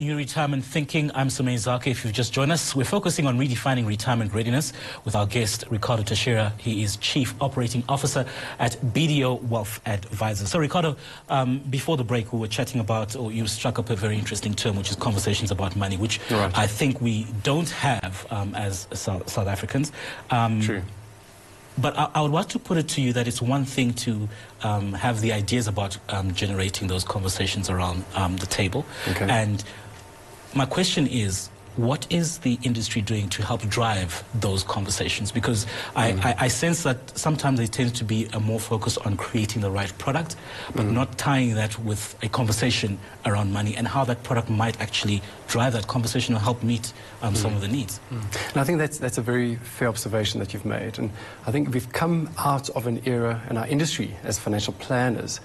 New Retirement Thinking. I'm Semeyi Zake. If you've just joined us, we're focusing on redefining retirement readiness with our guest, Ricardo Teixeira. He is Chief Operating Officer at BDO Wealth Advisers. So, Ricardo, um, before the break, we were chatting about, or you struck up a very interesting term, which is conversations about money, which right. I think we don't have um, as South, South Africans. Um, True. But I, I, would want to put it to you that it's one thing to um, have the ideas about um, generating those conversations around um, the table. Okay. And my question is, what is the industry doing to help drive those conversations? Because I, mm. I, I, sense that sometimes there tends to be a more focus on creating the right product, but mm. not tying that with a conversation around money and how that product might actually drive that conversation or help meet um, mm. some of the needs. Mm. And I think that's, that's a very fair observation that you've made. And I think we've come out of an era in our industry as financial planners,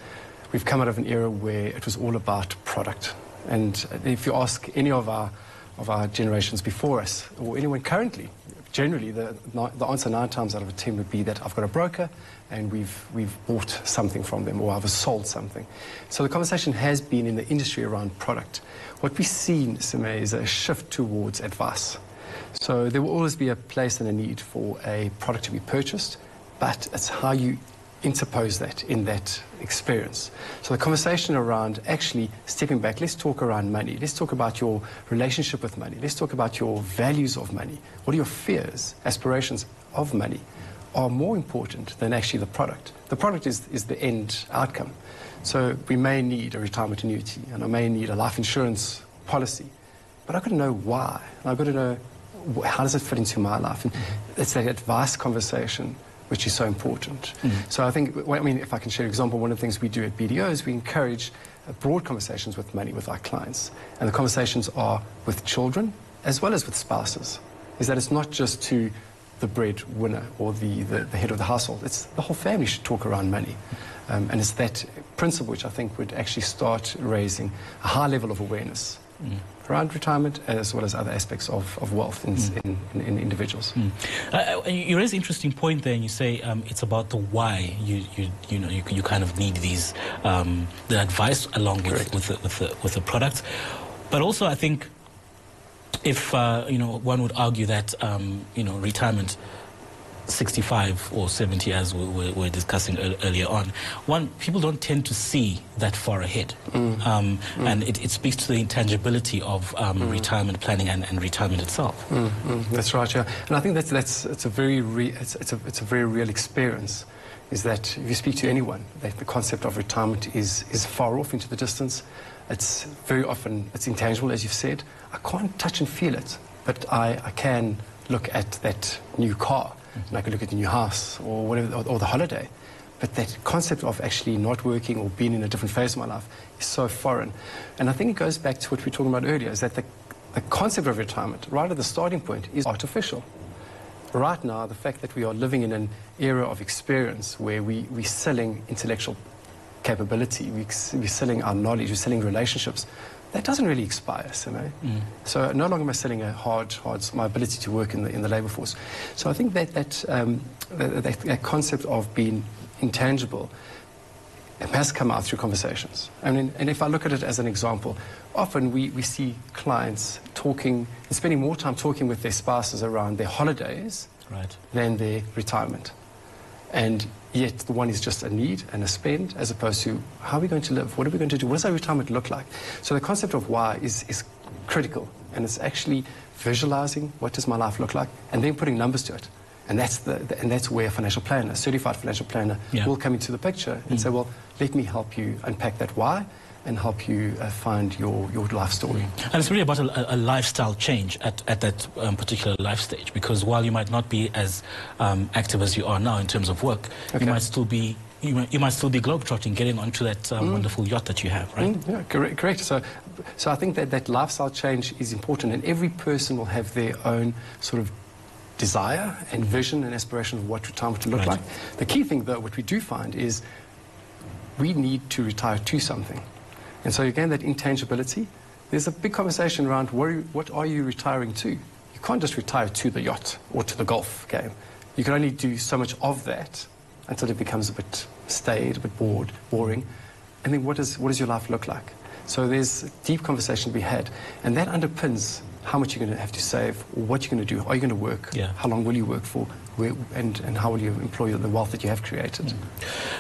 we've come out of an era where it was all about product. And if you ask any of our, of our generations before us, or anyone currently, generally the, the answer nine times out of ten would be that I've got a broker and we've, we've bought something from them or I've sold something. So the conversation has been in the industry around product. What we've seen, Semeyi, is a shift towards advice. So there will always be a place and a need for a product to be purchased, but it's how you interpose that in that experience. So the conversation around actually stepping back, let's talk around money. Let's talk about your relationship with money. Let's talk about your values of money. What are your fears, aspirations of money are more important than actually the product. The product is, is the end outcome. So we may need a retirement annuity and I may need a life insurance policy, but I've got to know why. And I've got to know how does it fit into my life. And it's that advice conversation which is so important. Mm. So I think, I mean, if I can share an example, one of the things we do at BDO is we encourage uh, broad conversations with money with our clients. And the conversations are with children as well as with spouses. Is that it's not just to the breadwinner or the, the, the head of the household. It's the whole family should talk around money. Um, and it's that principle which I think would actually start raising a high level of awareness. Mm around retirement as well as other aspects of, of wealth in, mm. in, in, in, individuals. Mm. Uh, uh you raise an interesting point there and you say um, it's about the why you, you, you, know, you, you kind of need these, um, the advice along with, with, the, with, the, with the product. But also I think if, uh, you know, one would argue that, um, you know, retirement 65 or 70 as we were discussing earlier on, one, people don't tend to see that far ahead. Mm. Um, mm. And it, it, speaks to the intangibility of um, mm. retirement planning and, and retirement itself. Mm, mm. That's right, yeah. And I think that's, that's it's a very re, it's, it's, a, it's a very real experience is that if you speak to anyone, that the concept of retirement is, is far off into the distance. It's very often, it's intangible, as you've said. I can't touch and feel it, but I, I can look at that new car and I could look at the new house or whatever, or, or, the holiday. But that concept of actually not working or being in a different phase of my life is so foreign. And I think it goes back to what we were talking about earlier, is that the, the concept of retirement, right at the starting point, is artificial. Right now, the fact that we are living in an era of experience where we, we're selling intellectual capability, we, we're selling our knowledge, we're selling relationships, that doesn't really expire, know. Mm. So no longer am I selling a hard, hard, my ability to work in the, in the labour force. So I think that, that, um, that, that, concept of being intangible has come out through conversations. I mean, and if I look at it as an example, often we, we see clients talking, spending more time talking with their spouses around their holidays right. than their retirement. And yet the one is just a need and a spend as opposed to how are we going to live? What are we going to do? What does our retirement look like? So the concept of why is, is critical and it's actually visualizing what does my life look like and then putting numbers to it. And that's, the, the and that's where a financial planner, a certified financial planner, yeah. will come into the picture and mm. say, well, let me help you unpack that why and help you uh, find your, your life story. And it's really about a, a lifestyle change at, at that um, particular life stage because while you might not be as um, active as you are now in terms of work, okay. you might still be you might, you might still be globetrotting, getting onto that um, mm. wonderful yacht that you have, right? Mm, yeah, correct, correct. So, so I think that that lifestyle change is important, and every person will have their own sort of desire and vision and aspiration of what retirement to look right. like. The key thing, though, what we do find is we need to retire to something. And so again, that intangibility, there's a big conversation around what are, you, what are you retiring to? You can't just retire to the yacht or to the golf game. You can only do so much of that until it becomes a bit staid, a bit bored, boring. And then what, is, what does your life look like? So there's a deep conversation to be had, and that underpins how much you're going to have to save, what you're going to do, are you going to work, Yeah. how long will you work for, and, and how will you employ the wealth that you have created.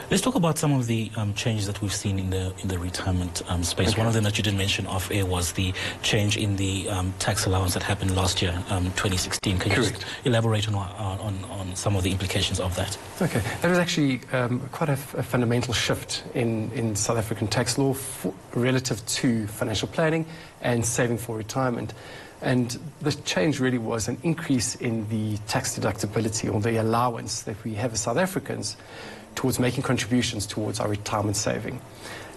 Let's talk about some of the um, changes that we've seen in the in the retirement um, space. Okay. One of them that you didn't mention off air was the change in the um, tax allowance that happened last year, um, 2016. Can you just Correct. elaborate on, on on on some of the implications of that? Okay, that was actually um, quite a, fundamental shift in, in South African tax law for, relative to financial planning and saving for retirement. And the change really was an increase in the tax deductibility or the allowance that we have as South Africans towards making contributions towards our retirement saving.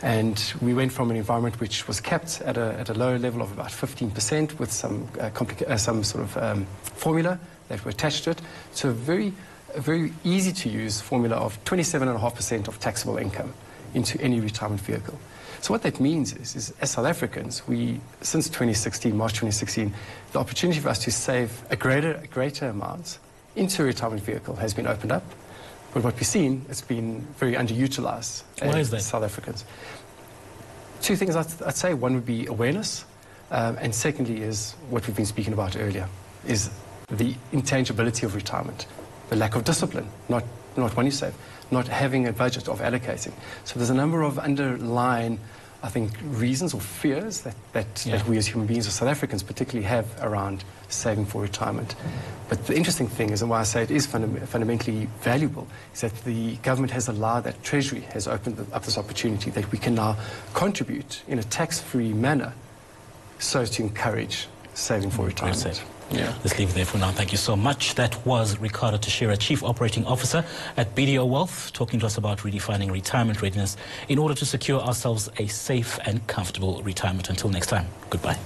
And we went from an environment which was kept at a, at a lower level of about 15% with some, uh, uh, some sort of um, formula that were attached to it to a very, a very easy to use formula of 27.5% of taxable income into any retirement vehicle. So what that means is, is as South Africans, we, since 2016, March 2016, the opportunity for us to save a greater, a greater amount into a retirement vehicle has been opened up. But what we've seen, it's been very underutilized Why is that? South Africans. Two things I'd, I'd say. One would be awareness, um, and secondly is what we've been speaking about earlier, is the intangibility of retirement, the lack of discipline, not, not when you save, not having a budget of allocating. So there's a number of underlying, I think, reasons or fears that, that, Yeah. that we as human beings, or South Africans particularly, have around saving for retirement. But the interesting thing is, and why I say it is fundam- fundamentally valuable, is that the government has allowed that Treasury has opened up this opportunity that we can now contribute in a tax-free manner so as to encourage saving for retirement. Yeah. Let's leave it there for now. Thank you so much. That was Ricardo Teixeira, Chief Operating Officer at BDO Wealth, talking to us about redefining retirement readiness in order to secure ourselves a safe and comfortable retirement. Until next time, goodbye.